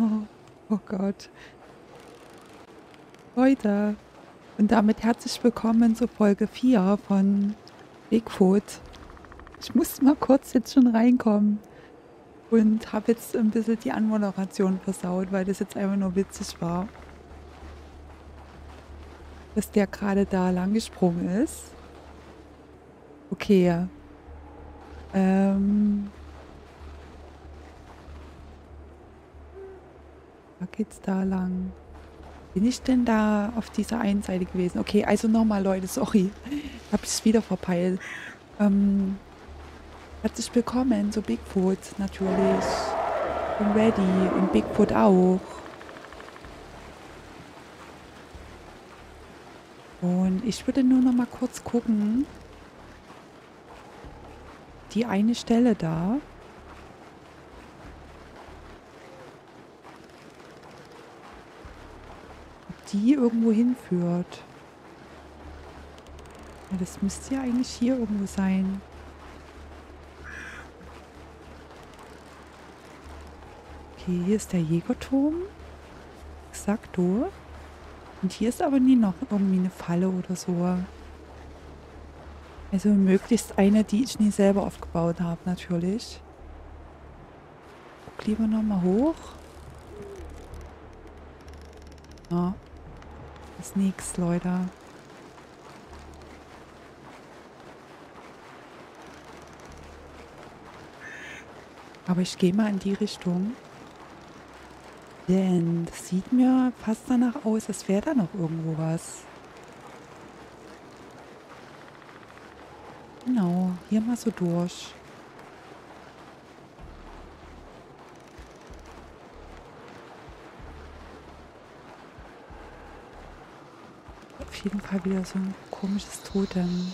Oh, oh Gott. Leute. Und damit herzlich willkommen zur Folge 4 von Bigfoot. Ich musste mal kurz jetzt schon reinkommen. Und habe jetzt ein bisschen die Anmoderation versaut, weil das jetzt einfach nur witzig war. Dass der gerade da lang gesprungen ist. Okay. Ähm. Geht's da lang. Bin ich denn da auf dieser einen Seite gewesen? Okay, also nochmal, Leute, sorry. Hab ich es wieder verpeilt. Ähm, herzlich willkommen zu Bigfoot, natürlich. Bin ready und Bigfoot auch. Und ich würde nur noch mal kurz gucken. Die eine Stelle da. Die irgendwo hinführt. Ja, das müsste ja eigentlich hier irgendwo sein. Okay, hier ist der Jägerturm. Exakt durch. Und hier ist aber nie noch irgendwie eine Falle oder so. Also möglichst eine, die ich nie selber aufgebaut habe, natürlich. Guck lieber nochmal hoch. Ja, ist nichts, Leute. Aber ich gehe mal in die Richtung. Denn das sieht mir fast danach aus, als wäre da noch irgendwo was. Genau, hier mal so durch. Auf jeden Fall wieder so ein komisches Totem.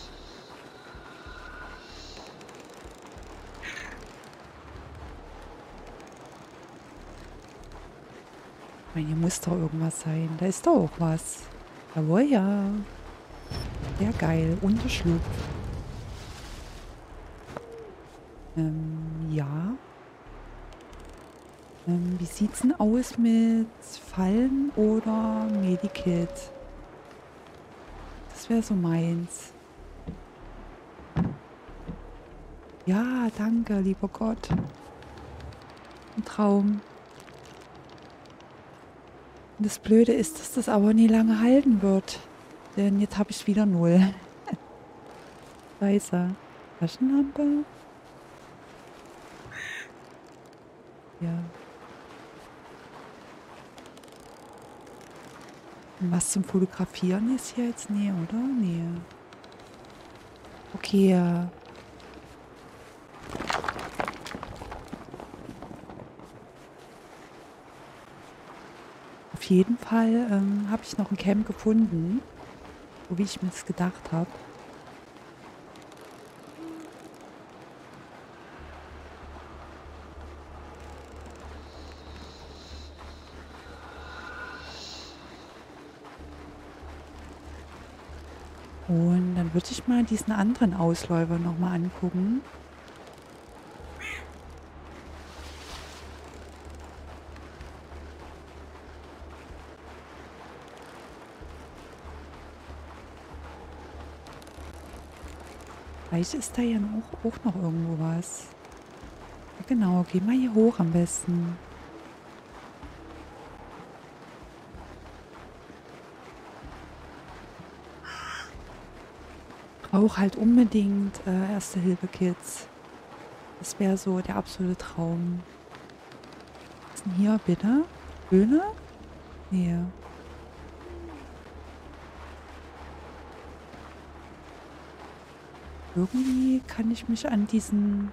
Ich meine, hier muss doch irgendwas sein. Da ist doch auch was. Jawohl, ja. Sehr geil. Unterschlupf. Ähm, ja. Ähm, wie sieht's denn aus mit Fallen oder Medikit? Wäre so meins. Ja, danke, lieber Gott. Ein Traum. Und das Blöde ist, dass das aber nie lange halten wird. Denn jetzt habe ich wieder null. Scheiße. Taschenlampe? Ja. Was zum Fotografieren ist hier jetzt näher, oder? Nee. Okay. Auf jeden Fall ähm, habe ich noch ein Camp gefunden, so wie ich mir das gedacht habe. Und dann würde ich mal diesen anderen Ausläufer nochmal angucken. Vielleicht ist da ja auch, auch noch irgendwo was. Ja, genau, geh mal hier hoch am besten. Brauche halt unbedingt äh, Erste-Hilfe-Kits. Das wäre so der absolute Traum. Was ist denn hier bitte? Höhle? Nee. Irgendwie kann ich mich an diesen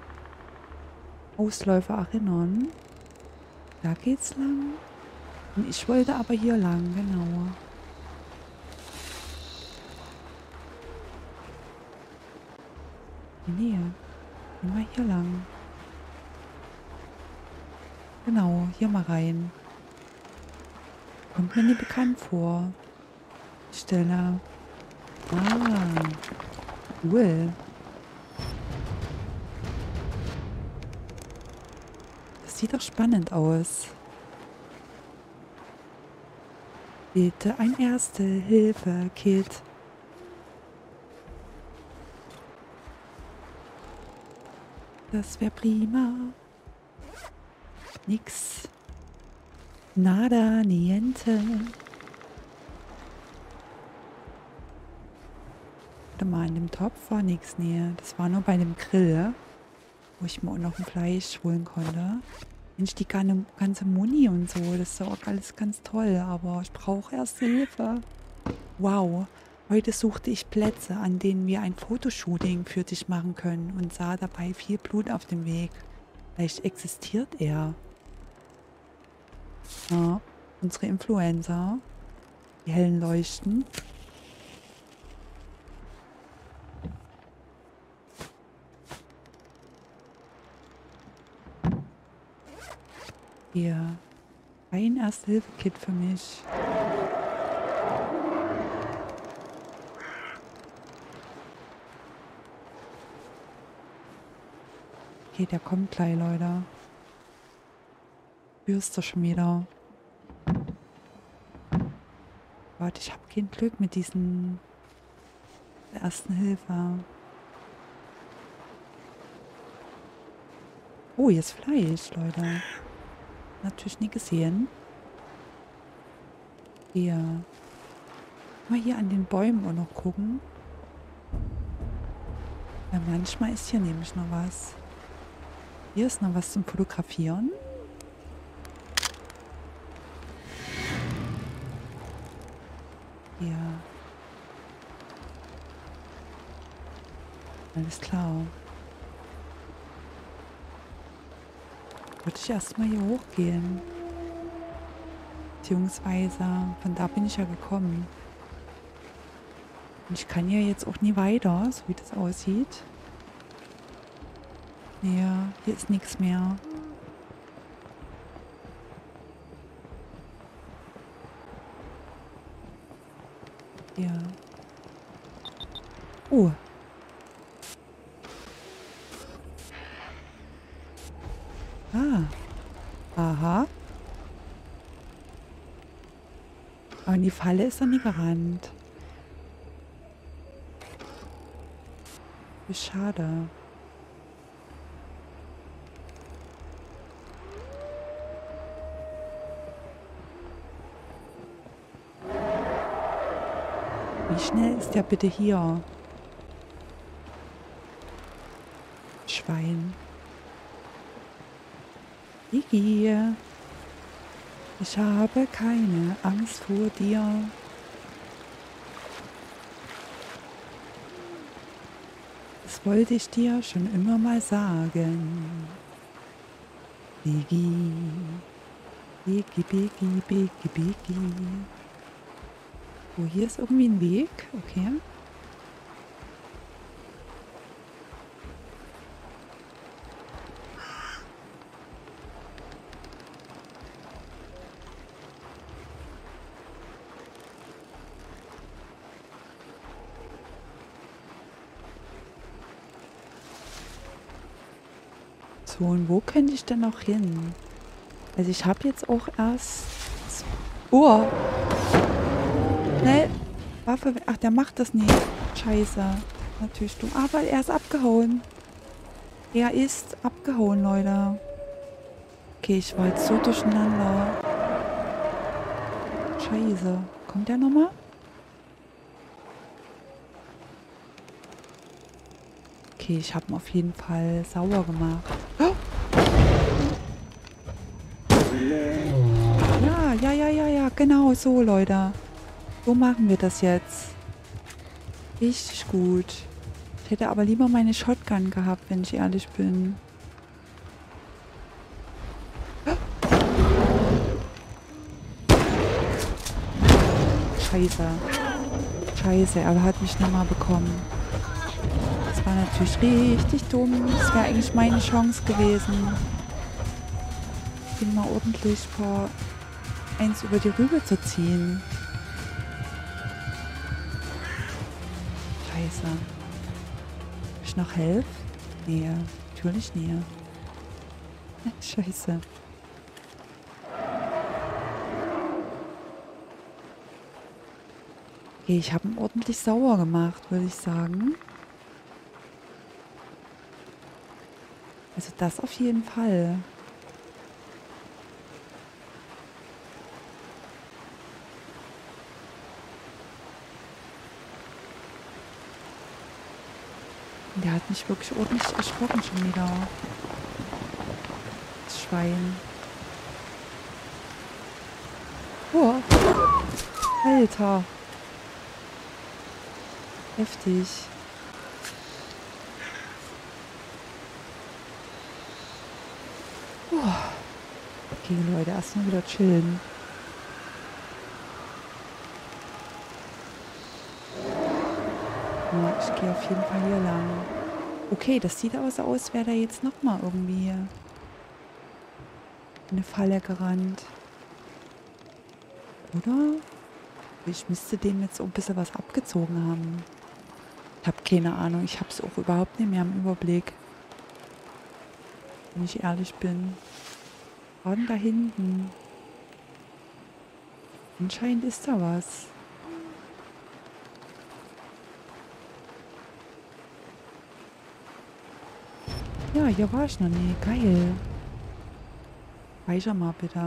Ausläufer erinnern. Da geht's lang. Ich wollte aber hier lang, genau. Nee, immer hier lang. Genau, hier mal rein. Kommt mir nicht bekannt vor. Stelle. Ah, cool. Das sieht doch spannend aus. Bitte ein Erste-Hilfe-Kit. Das wäre prima. Nix. Nada, niente. Warte mal, in dem Topf war nichts näher. Das war nur bei dem Grill, wo ich mir auch noch ein Fleisch holen konnte. Mensch, die ganze Muni und so, das ist auch alles ganz toll, aber ich brauche erste Hilfe. Wow, heute suchte ich Plätze, an denen wir ein Fotoshooting für dich machen können und sah dabei viel Blut auf dem Weg. Vielleicht existiert er. Ja, unsere Influencer. Die hellen Leuchten. Hier. Ein Erste-Hilfe-Kit für mich. Okay, der kommt gleich, Leute. Spürst du schon wieder. Warte, ich habe kein Glück mit diesen Ersten Hilfe. Oh, ist Fleisch, Leute. Natürlich nie gesehen. Hier. Mal hier an den Bäumen auch noch gucken. Weil manchmal ist hier nämlich noch was. Hier ist noch was zum Fotografieren. Hier. Alles klar. Würde ich erstmal hier hochgehen. Beziehungsweise von da bin ich ja gekommen. Und ich kann ja jetzt auch nie weiter, so wie das aussieht. Ja, hier ist nichts mehr. Ja. Oh. Ah. Aha. Aber in die Falle ist er nie gerannt. Wie schade. Schnell ist der bitte hier? Schwein. Iggy, ich habe keine Angst vor dir. Das wollte ich dir schon immer mal sagen. Biggie, Biggie, Biggie, Biggie, Biggie. Oh, hier ist irgendwie ein Weg. Okay. So, und wo könnte ich denn noch hin? Also ich habe jetzt auch erst... Oh! Schnell. Waffe. Ach, der macht das nicht. Scheiße. Natürlich dumm. Aber er ist abgehauen. Er ist abgehauen, Leute. Okay, ich war jetzt so durcheinander. Scheiße. Kommt der nochmal? Okay, ich habe ihn auf jeden Fall sauer gemacht. Oh! Ja, ja, ja, ja, ja. Genau so, Leute. So machen wir das jetzt. Richtig gut. Ich hätte aber lieber meine Shotgun gehabt, wenn ich ehrlich bin. Scheiße. Scheiße, er hat mich nochmal bekommen. Das war natürlich richtig dumm. Das wäre eigentlich meine Chance gewesen. Den mal ordentlich vor eins über die Rübe zu ziehen. Scheiße. Ich noch helfe? Nee, natürlich nie. Scheiße. Okay, ich habe ihn ordentlich sauer gemacht, würde ich sagen. Also das auf jeden Fall. Der hat mich wirklich ordentlich erschrocken schon wieder. Das Schwein. Oh. Alter. Heftig. Oh. Okay, Leute, erstmal wieder chillen. Ja, ich gehe auf jeden Fall hier lang. Okay, das sieht aus, als wäre da jetzt nochmal irgendwie eine Falle gerannt. Oder? Ich müsste dem jetzt auch ein bisschen was abgezogen haben. Ich habe keine Ahnung. Ich habe es auch überhaupt nicht mehr im Überblick. Wenn ich ehrlich bin. Waren da hinten. Anscheinend ist da was. Ja, hier war ich noch nie. Geil. Speicher mal bitte.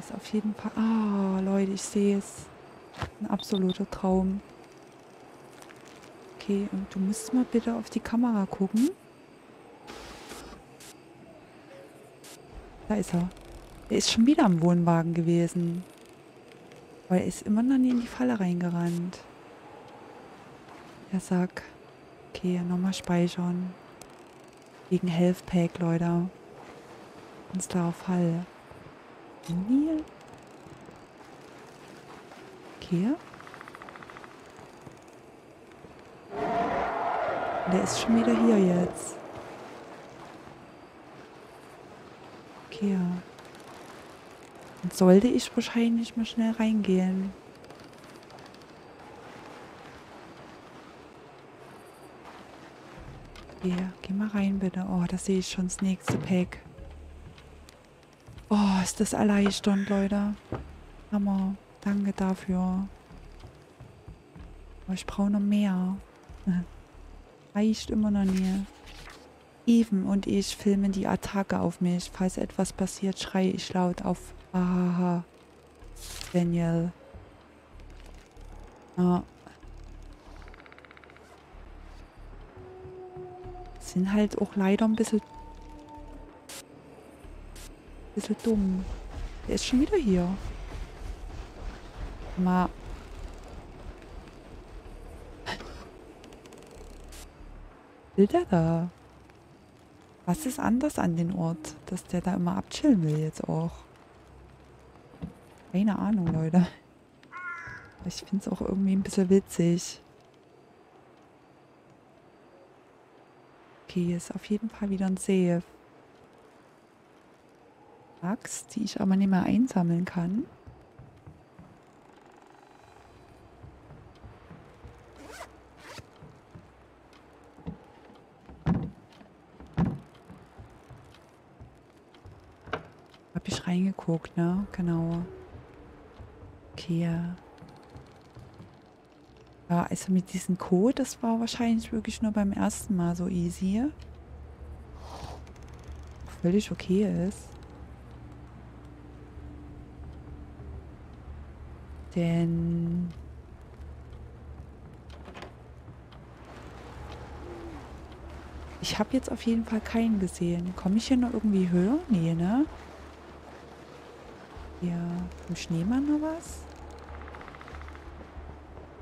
Ist auf jeden Fall... Ah, Leute, ich sehe es. Ein absoluter Traum. Okay, und du musst mal bitte auf die Kamera gucken. Da ist er. Er ist schon wieder am Wohnwagen gewesen. Weil er ist immer noch nie in die Falle reingerannt. Der Sack. Okay, nochmal speichern. Wegen Health Pack, Leute. Ganz klar auf Fall. Nil. Okay. Der ist schon wieder hier jetzt. Okay. Dann sollte ich wahrscheinlich mal schnell reingehen. Okay, geh mal rein bitte. Oh, da sehe ich schon das nächste Pack. Oh, ist das erleichternd, Leute. Hammer. Danke dafür. Aber ich brauche noch mehr. Reicht immer noch nie. Even und ich filmen die Attacke auf mich. Falls etwas passiert, schreie ich laut auf Ahaha. Daniel. Ja. Sind halt auch leider ein bisschen... bisschen dumm. Der ist schon wieder hier. Mal... Will der da? Was ist anders an den Ort, dass der da immer abchillen will jetzt auch? Keine Ahnung, Leute. Ich finde es auch irgendwie ein bisschen witzig. Okay, hier ist auf jeden Fall wieder ein Safe. Axt, die ich aber nicht mehr einsammeln kann. Hab ich reingeguckt, ne? Genau. Okay. Ja, also mit diesem Code, das war wahrscheinlich wirklich nur beim ersten Mal so easy. Völlig okay ist. Denn... Ich habe jetzt auf jeden Fall keinen gesehen. Komme ich hier noch irgendwie höher? Nee, ne? Hier im Schneemann noch was?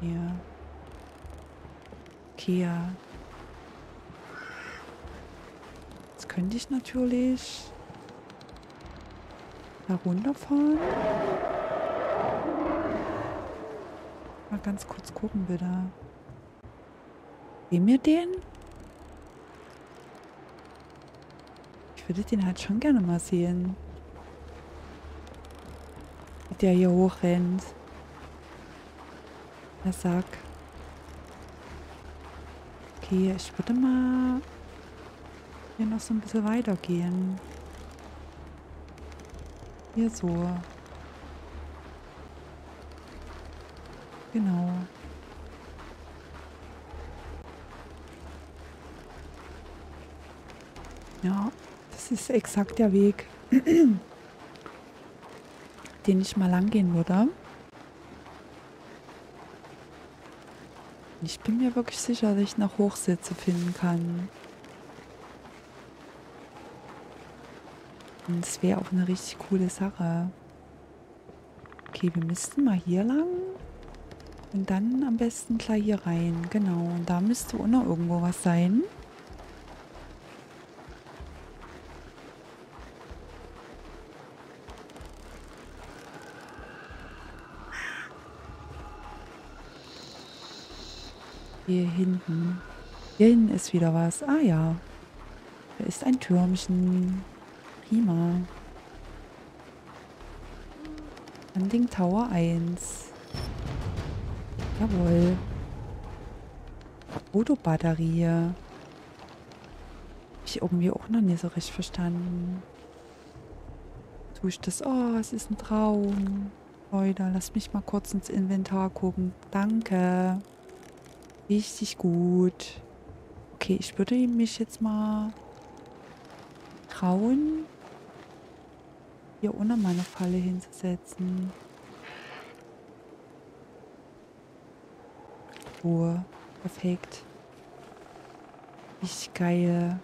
Hier. Kia. Jetzt könnte ich natürlich da runterfahren. Mal ganz kurz gucken, bitte. Sehen wir den? Ich würde den halt schon gerne mal sehen. Der hier hochrennt. Der Sack. Okay, ich würde mal hier noch so ein bisschen weitergehen. Hier so. Genau. Ja, das ist exakt der Weg, den ich mal lang gehen würde. Ich bin mir wirklich sicher, dass ich noch Hochsitze finden kann. Und es wäre auch eine richtig coole Sache. Okay, wir müssten mal hier lang. Und dann am besten gleich hier rein. Genau. Und da müsste auch noch irgendwo was sein. Hier hinten. Hier hinten ist wieder was. Ah ja. Da ist ein Türmchen. Prima. Landing Tower 1. Jawohl. Autobatterie. Hab ich irgendwie auch noch nicht so richtig verstanden. Tue ich das? Oh, es ist ein Traum. Leute, lass mich mal kurz ins Inventar gucken. Danke. Richtig gut. Okay, ich würde mich jetzt mal trauen, hier ohne meine Falle hinzusetzen. Ruhe. Perfekt. Richtig geil.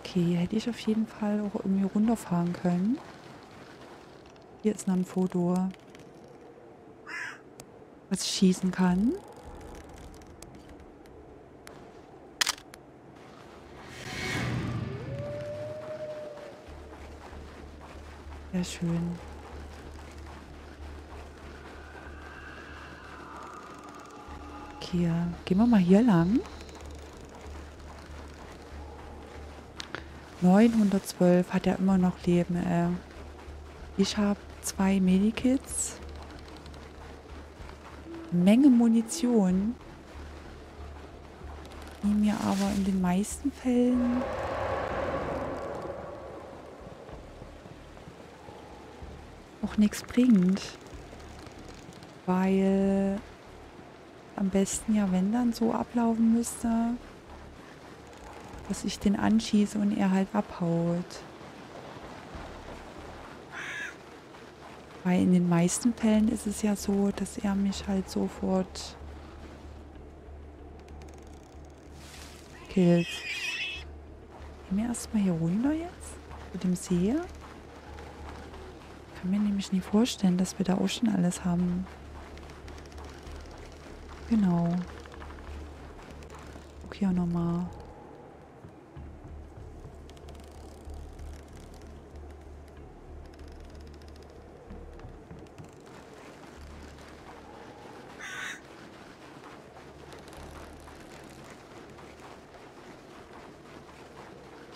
Okay, hätte ich auf jeden Fall auch irgendwie runterfahren können. Hier ist noch ein Foto, was schießen kann. Sehr schön. Okay, gehen wir mal hier lang. 912 hat er immer noch Leben, ey. Ich habe zwei Medikits. Menge Munition. Die mir aber in den meisten Fällen auch nichts bringt. Weil am besten ja, wenn dann so ablaufen müsste, dass ich den anschieße und er halt abhaut. Weil in den meisten Fällen ist es ja so, dass er mich halt sofort killt. Gehen wir erstmal hier runter jetzt? Mit dem See? Kann mir nämlich nie vorstellen, dass wir da auch schon alles haben. Genau. Okay, nochmal.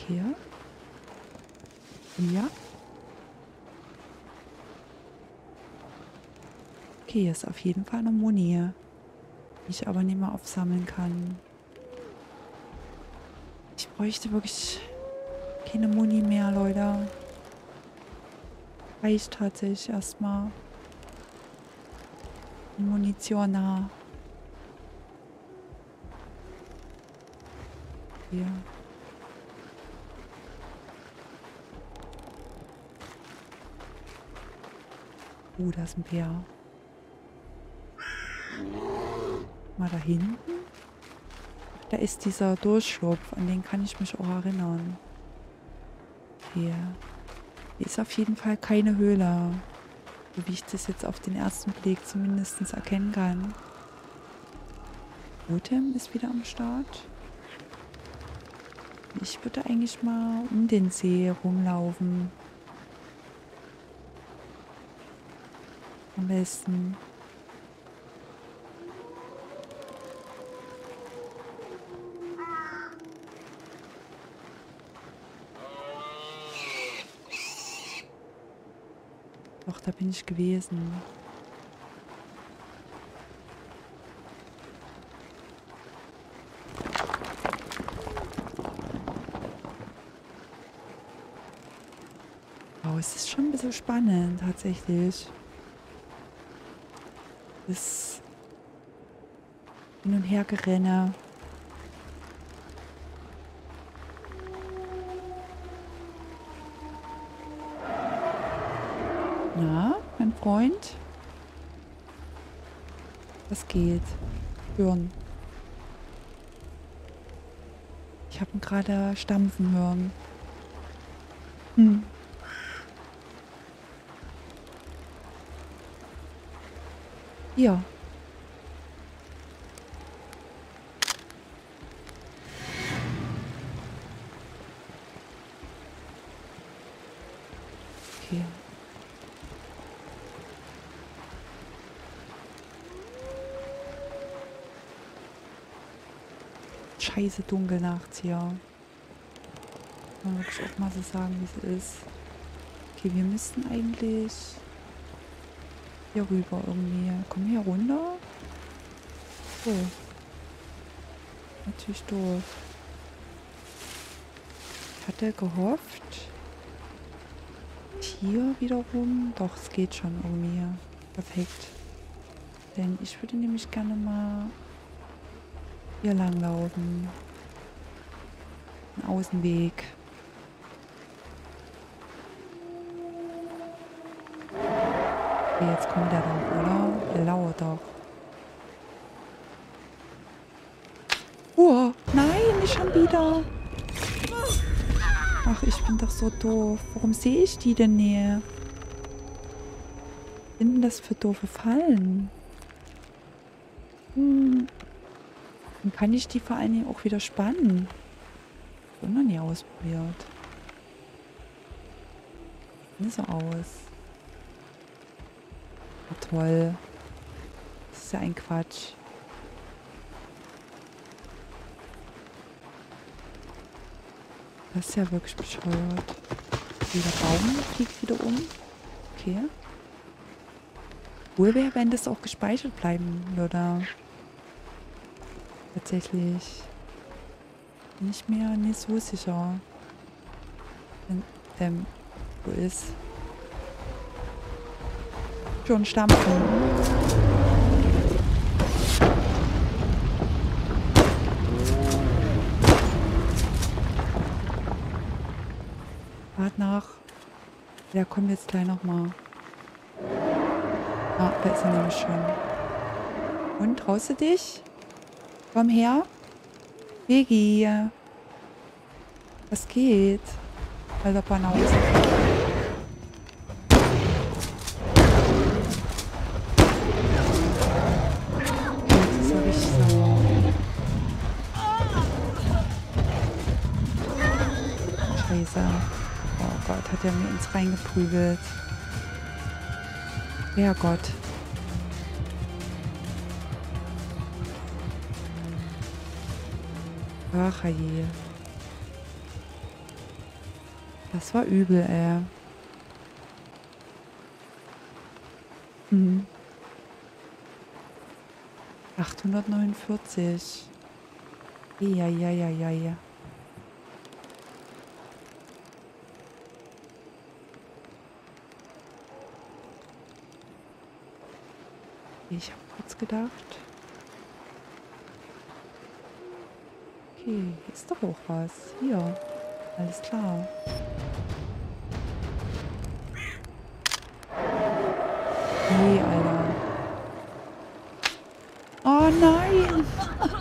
hier. Ja. Okay, hier ist auf jeden Fall eine Moni, die ich aber nicht mehr aufsammeln kann. Ich bräuchte wirklich keine Muni mehr, Leute. Reicht tatsächlich erstmal. Munition nah. Hier. Uh, da ist ein Bär. Mal da hinten. Da ist dieser Durchschlupf, an den kann ich mich auch erinnern. Hier. Hier ist auf jeden Fall keine Höhle. So wie ich das jetzt auf den ersten Blick zumindest erkennen kann. Totem ist wieder am Start. Ich würde eigentlich mal um den See rumlaufen. am besten. Doch, da bin ich gewesen. Oh, es ist schon ein bisschen spannend tatsächlich. Das Hin- und Hergerenne. Na, mein Freund? Was geht? Hören. Ich habe ihn gerade stampfen hören. Hm. Okay. Scheiße dunkel nachts hier. Man wirklich auch mal so sagen, wie es ist. Okay, wir müssten eigentlich hier rüber irgendwie. Wir hier runter? So. Natürlich doof. Ich hatte gehofft. Hier wiederum. Doch, es geht schon irgendwie. Perfekt. Denn ich würde nämlich gerne mal hier lang laufen. Ein Außenweg. Jetzt kommt er doch, oder? Er lauert doch. Oh, nein, nicht schon wieder. Ach, ich bin doch so doof. Warum sehe ich die denn nie? Was sind denn das für doofe Fallen? Hm. Dann kann ich die vor allen Dingen auch wieder spannen. Ich noch nie ausprobiert. Sieht so aus. Oh, toll. Das ist ja ein Quatsch. Das ist ja wirklich bescheuert. Der Baum fliegt wieder um. Okay. Cool wäre, wenn das auch gespeichert bleiben würde. Tatsächlich. Ich mir nicht so sicher. Ähm, wo ist? Schon stampfen. Wart nach. Der kommt jetzt gleich nochmal. Ah, da ist er nämlich schon. Und, traust du dich? Komm her. Vegi. Was geht? Also Banause. Gott, ins reingeprügelt. Herrgott. Ach je. Das war übel, ey. Hm. 849. Ja, ja, ja, ja, ja. Ich habe kurz gedacht. Okay, hier ist doch auch was. Hier. Alles klar. Nee, Alter. Oh nein!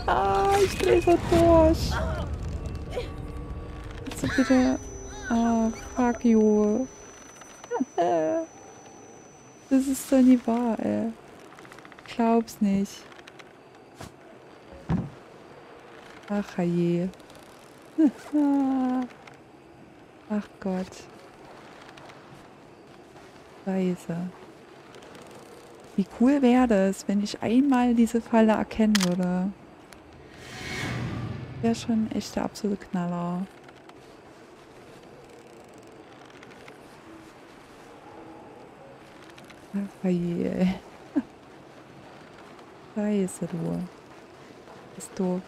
Ah, ich drehe so durch. Kannst du bitte... Ah, fuck you. Das ist doch nie wahr, ey. Ich glaub's nicht. Ach je. Ach Gott. Scheiße. Wie cool wäre das, wenn ich einmal diese Falle erkennen würde. Wäre schon echt der absolute Knaller. Ach je. Scheiße, du. Ist doof.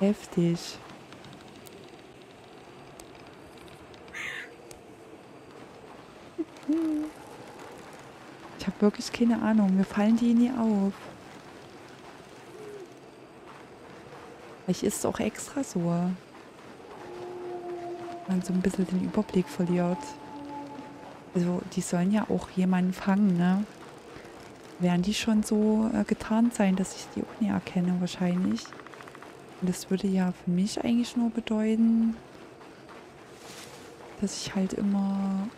Heftig. Ich habe wirklich keine Ahnung. Mir fallen die nie auf. Ich ist auch extra so. Man so ein bisschen den Überblick verliert. Also die sollen ja auch jemanden fangen, ne? Werden die schon so äh, getarnt sein, dass ich die auch nie erkenne wahrscheinlich. Und das würde ja für mich eigentlich nur bedeuten, dass ich halt immer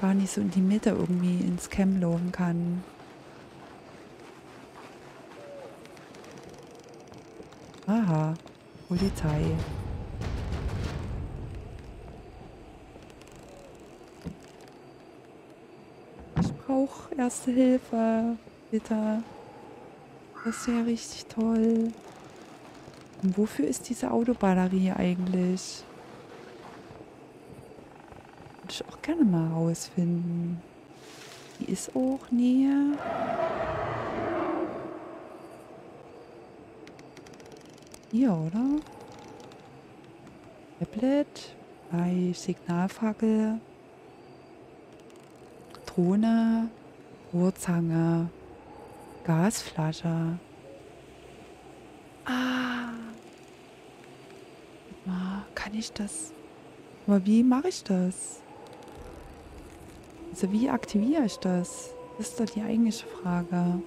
gar nicht so in die Mitte irgendwie ins Camp laufen kann. Aha, Polizei. Ich brauche Erste Hilfe, bitte. Das wäre richtig toll. Und wofür ist diese Autobatterie eigentlich? Würde ich auch gerne mal rausfinden. Die ist auch näher. Hier, oder? Tablet bei Signalfackel. Drohne. Rohrzange. Gasflasche. Ah. Kann ich das? Aber wie mache ich das? Also wie aktiviere ich das? Das ist doch die eigentliche Frage.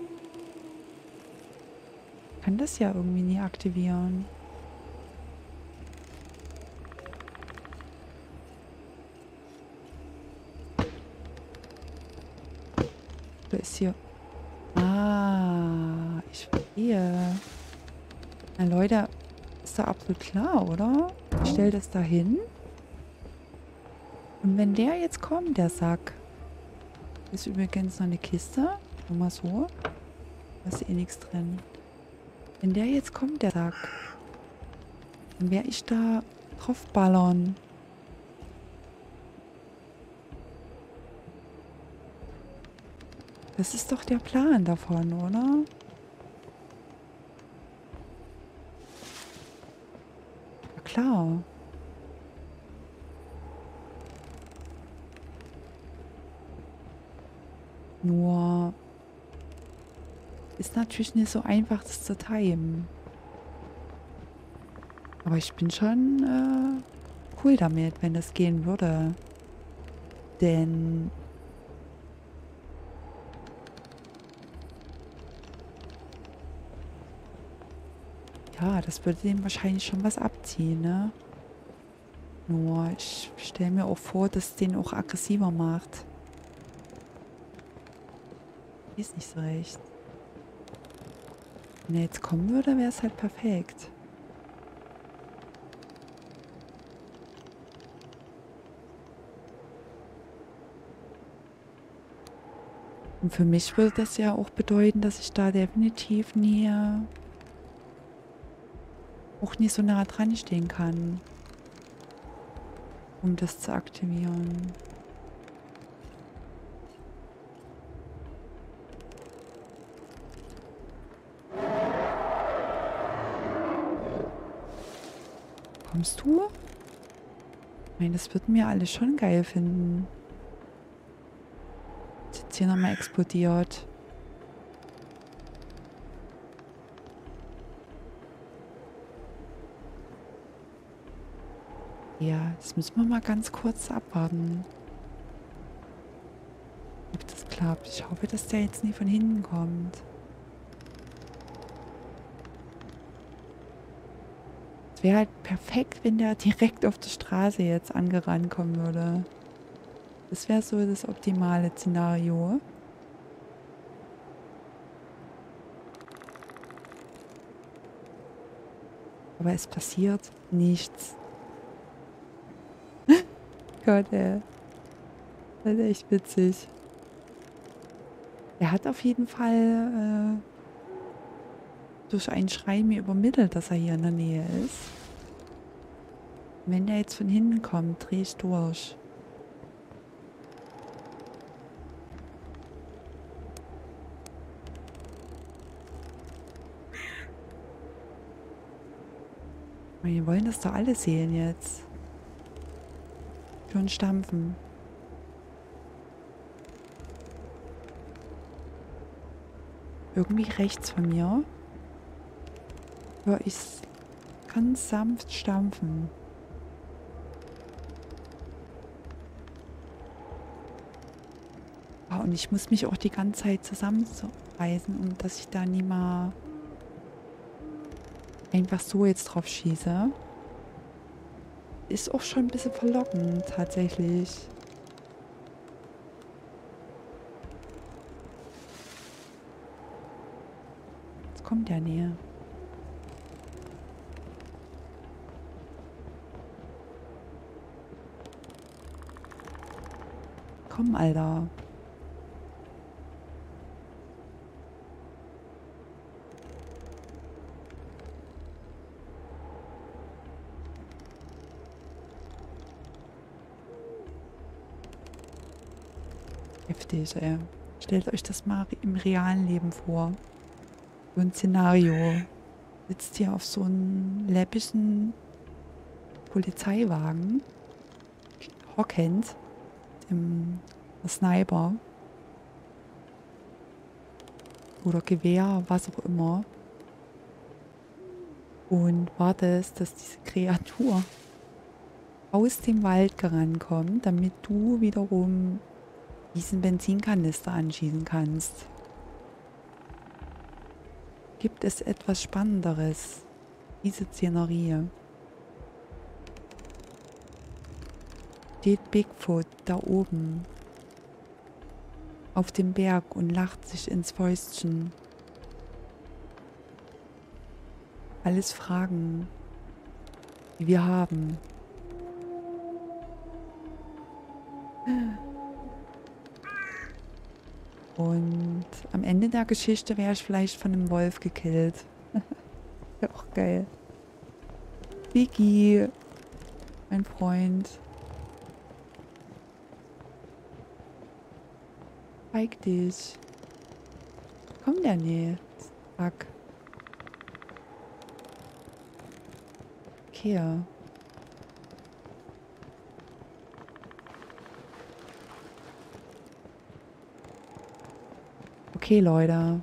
Ich kann das ja irgendwie nie aktivieren. Ist hier... Ah, ich verstehe. Na Leute, ist da absolut klar, oder? Ich stelle das da hin. Und wenn der jetzt kommt, der Sack, ist übrigens noch eine Kiste. Nur mal so. Da ist eh nichts drin. Wenn der jetzt kommt, der Sack, dann werde ich da drauf Das ist doch der Plan davon, oder? Ja, klar. Nur ist natürlich nicht so einfach, das zu timen. Aber ich bin schon äh, cool damit, wenn das gehen würde. Denn ja, das würde dem wahrscheinlich schon was abziehen, ne? Nur ich stelle mir auch vor, dass es den auch aggressiver macht. Ist nicht so recht. Wenn er jetzt kommen würde, wäre es halt perfekt. Und für mich würde das ja auch bedeuten, dass ich da definitiv nie auch nie so nah dran stehen kann, um das zu aktivieren. Kommst du? Meine, das würden wir alle schon geil finden. Ist jetzt hier nochmal explodiert. Ja, das müssen wir mal ganz kurz abwarten. Ob das klappt. Ich hoffe, dass der jetzt nie von hinten kommt. Es wäre halt perfekt, wenn der direkt auf der Straße jetzt angerannt kommen würde. Das wäre so das optimale Szenario. Aber es passiert nichts. Gott, ey. Das ist echt witzig. Er hat auf jeden Fall äh, durch ein Schreien mir übermittelt, dass er hier in der Nähe ist. Wenn der jetzt von hinten kommt, dreh ich durch. Wir wollen das doch alle sehen jetzt. Schon stampfen. irgendwie rechts von mir höre ich ganz sanft stampfen. Oh, und ich muss mich auch die ganze Zeit zusammenreißen, um dass ich da nie mal einfach so jetzt drauf schieße. Ist auch schon ein bisschen verlockend, tatsächlich. Jetzt kommt der näher. Komm, Alter. Heftig, ey. Stellt euch das mal im realen Leben vor. So ein Szenario. Sitzt hier auf so einem läppischen Polizeiwagen. Hockend. Im Sniper. Oder Gewehr, was auch immer. Und wartest, dass diese Kreatur aus dem Wald gerannt kommt, damit du wiederum diesen Benzinkanister anschießen kannst. Gibt es etwas Spannenderes? Diese Szenerie. Steht Bigfoot da oben auf dem Berg und lacht sich ins Fäustchen. Alles Fragen, die wir haben. Und am Ende der Geschichte wäre ich vielleicht von einem Wolf gekillt. Wäre auch geil. Vicky, mein Freund. Zeig dich. Komm der nicht. Fuck. Okay. Okay, Leute.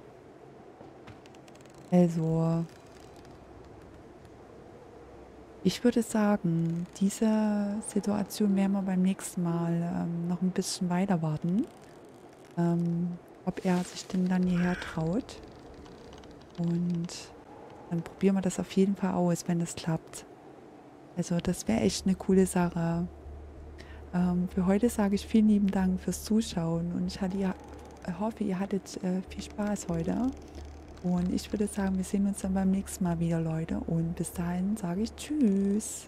Also, ich würde sagen, diese Situation werden wir beim nächsten Mal ähm, noch ein bisschen weiter warten. Ähm, ob er sich denn dann hierher traut. Und dann probieren wir das auf jeden Fall aus, wenn es klappt. Also das wäre echt eine coole Sache. Ähm, für heute sage ich vielen lieben Dank fürs Zuschauen und ich hatte ja hoffe, ihr hattet äh, viel Spaß heute. Und ich würde sagen, wir sehen uns dann beim nächsten Mal wieder, Leute. Und bis dahin sage ich Tschüss.